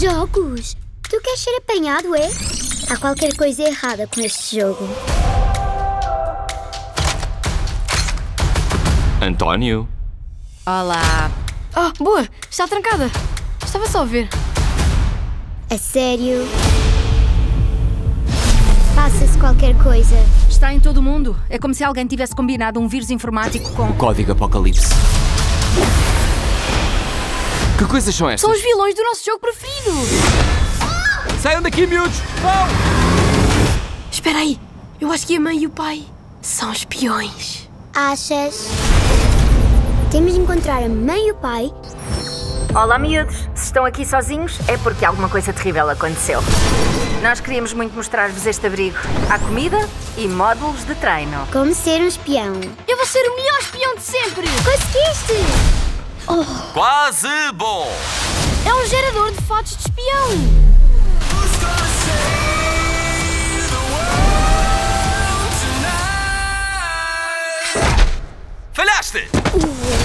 Jogos? Tu queres ser apanhado, é? Há qualquer coisa errada com este jogo. António? Olá. Oh, boa! Está trancada. Estava só a ver. A sério? Passa-se qualquer coisa. Está em todo o mundo. É como se alguém tivesse combinado um vírus informático com. Código Apocalipse. Que coisas são estas? São os vilões do nosso jogo preferido! Saiam daqui, miúdos! Vão! Espera aí. Eu acho que a mãe e o pai são espiões. Achas? Temos de encontrar a mãe e o pai. Olá, miúdos. Se estão aqui sozinhos, é porque alguma coisa terrível aconteceu. Nós queríamos muito mostrar-vos este abrigo. Há comida e módulos de treino. Como ser um espião. Eu vou ser o melhor espião de sempre! Conseguiste! Quase bom! É um gerador de fotos de espião! Falhaste!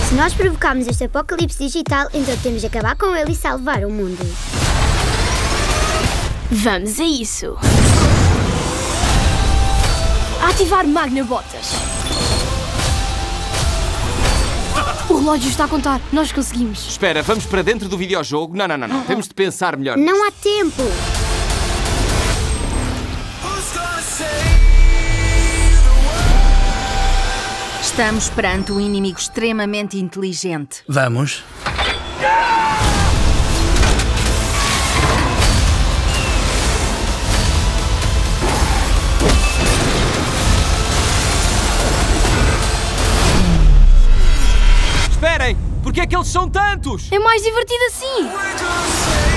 Se nós provocarmos este apocalipse digital, então temos de acabar com ele e salvar o mundo. Vamos a isso! Ativar Magnabotas! O relógio está a contar. Nós conseguimos. Espera, vamos para dentro do videojogo? Não, não, não, não. Temos de pensar melhor. Não há tempo! Estamos perante um inimigo extremamente inteligente. Vamos. Esperem! Porquê é que eles são tantos? É mais divertido assim!